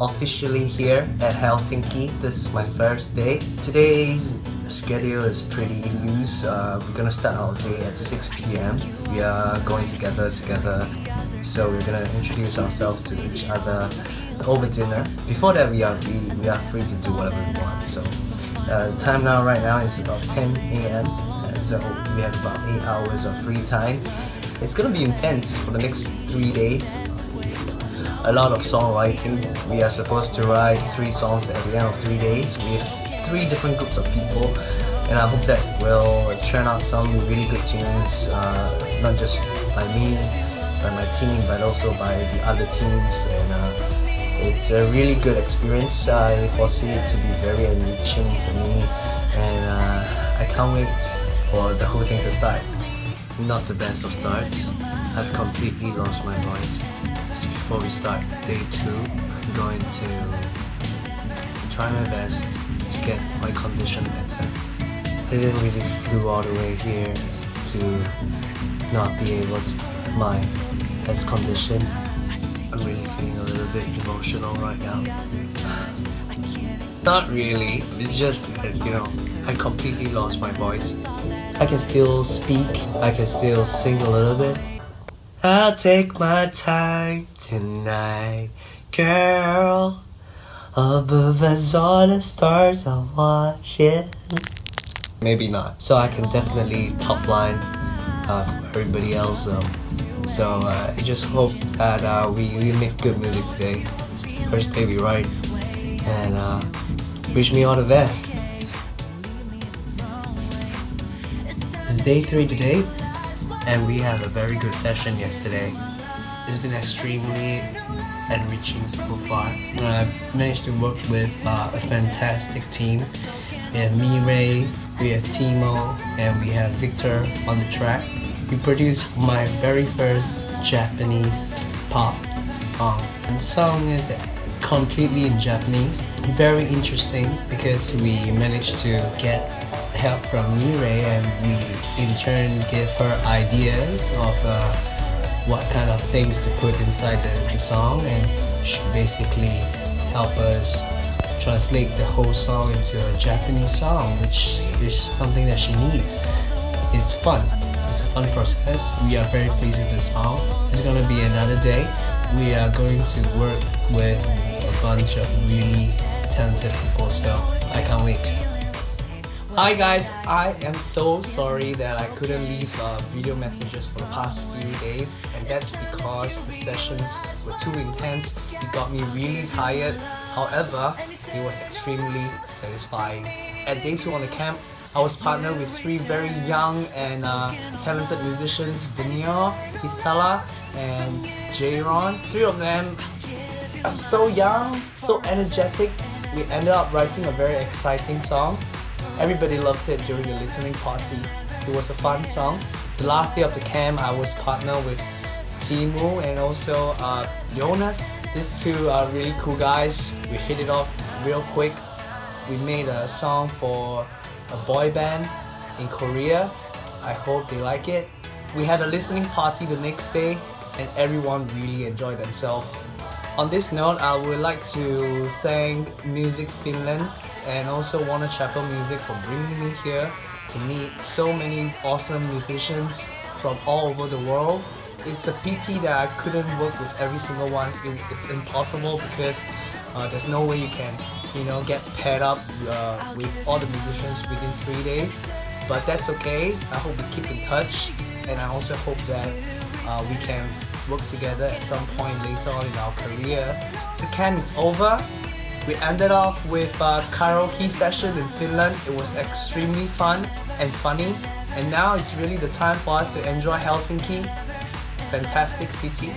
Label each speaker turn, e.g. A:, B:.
A: Officially here at Helsinki. This is my first day. Today's schedule is pretty loose. Uh, we're gonna start our day at 6 p.m. We are going together together. So we're gonna introduce ourselves to each other over dinner. Before that, we are we, we are free to do whatever we want. So uh, the time now right now is about 10 a.m. So we have about eight hours of free time. It's gonna be intense for the next three days a lot of songwriting. We are supposed to write three songs at the end of three days with three different groups of people, and I hope that will turn out some really good tunes, uh, not just by me, by my team, but also by the other teams. And uh, it's a really good experience. I foresee it to be very enriching for me, and uh, I can't wait for the whole thing to start. Not the best of starts. I've completely lost my voice before we start day two, I'm going to try my best to get my condition better. I didn't really flew all the way here to not be able to my best condition. I'm really feeling a little bit emotional right now. Not really, it's just that, you know, I completely lost my voice. I can still speak, I can still sing a little bit, I'll take my time tonight, girl. Above us all the stars are watching. Maybe not. So I can definitely top line uh, for everybody else. Um, so uh, I just hope that uh, we, we make good music today. It's the first day we write. And uh, wish me all the best. It's day three today and we had a very good session yesterday. It's been extremely enriching so far. I've managed to work with uh, a fantastic team. We have Mirei, we have Timo, and we have Victor on the track. We produced my very first Japanese pop song. And the song is completely in Japanese. Very interesting because we managed to get help from Mirei and we in turn give her ideas of uh, what kind of things to put inside the, the song and she basically help us translate the whole song into a Japanese song which is something that she needs. It's fun. It's a fun process. We are very pleased with the song. It's gonna be another day. We are going to work with a bunch of really talented people so I can't wait. Hi guys, I am so sorry that I couldn't leave uh, video messages for the past few days and that's because the sessions were too intense, it got me really tired, however, it was extremely satisfying. At day 2 on the camp, I was partnered with three very young and uh, talented musicians, Veneer, Istala and Jayron. Three of them are so young, so energetic, we ended up writing a very exciting song Everybody loved it during the listening party. It was a fun song. The last day of the camp, I was partnered with Timu and also uh, Jonas. These two are really cool guys. We hit it off real quick. We made a song for a boy band in Korea. I hope they like it. We had a listening party the next day and everyone really enjoyed themselves. On this note, I would like to thank Music Finland and also Warner Chappell Music for bringing me here to meet so many awesome musicians from all over the world. It's a pity that I couldn't work with every single one. it's impossible because uh, there's no way you can, you know, get paired up uh, with all the musicians within three days. But that's okay. I hope we keep in touch, and I also hope that uh, we can work together at some point later on in our career. The camp is over. We ended off with a karaoke session in Finland. It was extremely fun and funny. And now it's really the time for us to enjoy Helsinki. Fantastic city.